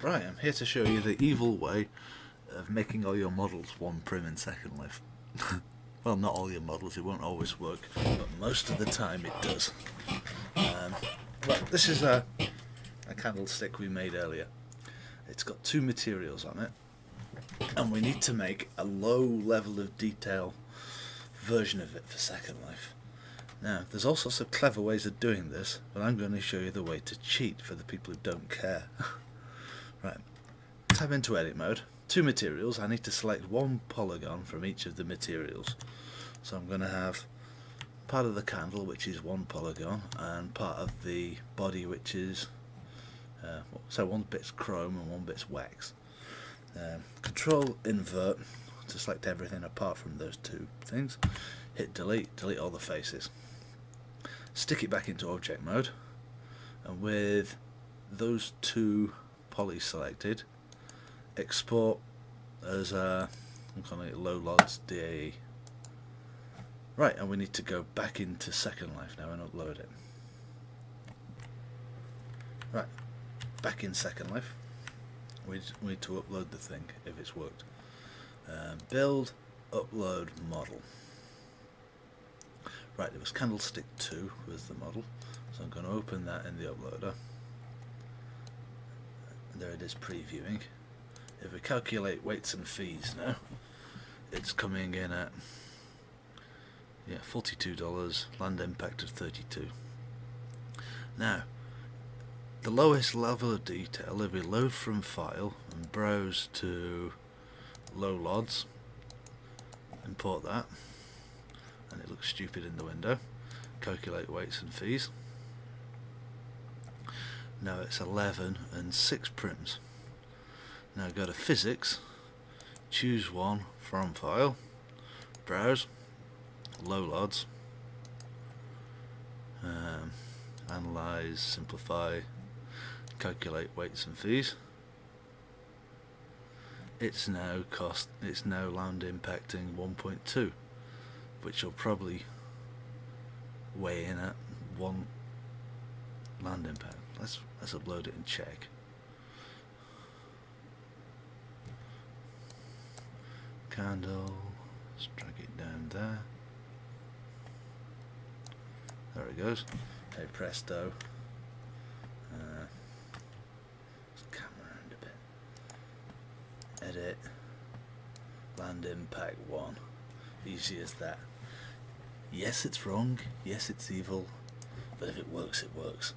Right, I'm here to show you the evil way of making all your models one prim in Second Life. well, not all your models, it won't always work, but most of the time it does. Um, well, this is a, a candlestick we made earlier. It's got two materials on it, and we need to make a low level of detail version of it for Second Life. Now, there's all sorts of clever ways of doing this, but I'm going to show you the way to cheat for the people who don't care. right, tab into edit mode, two materials, I need to select one polygon from each of the materials. So I'm going to have part of the candle which is one polygon and part of the body which is uh, so one bit's chrome and one bit's wax. Um, control invert to select everything apart from those two things. Hit delete, delete all the faces stick it back into object mode and with those two polys selected export as a I'm calling it low lods DAE right and we need to go back into Second Life now and upload it. Right back in Second Life. We need to upload the thing if it's worked. Um, build upload model. Right, it was Candlestick 2 was the model, so I'm going to open that in the uploader. There it is previewing. If we calculate weights and fees now, it's coming in at yeah $42, land impact of 32. Now, the lowest level of detail, if we load from file and browse to low lods, import that and it looks stupid in the window calculate weights and fees now it's 11 and 6 prims. Now go to physics. Choose one from file. Browse. Low lods um, analyze simplify calculate weights and fees. It's now cost it's now land impacting 1.2 which will probably weigh in at one land impact. Let's let's upload it and check. Candle, let's drag it down there. There it goes. Hey presto. Uh, let's camera around a bit. Edit. Land impact one. Easy as that. Yes, it's wrong. Yes, it's evil. But if it works, it works.